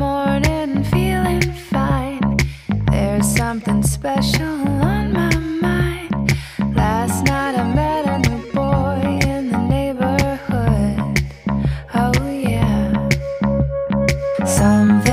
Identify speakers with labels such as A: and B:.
A: morning feeling fine. There's something special on my mind. Last night I met a new boy in the neighborhood. Oh, yeah. Something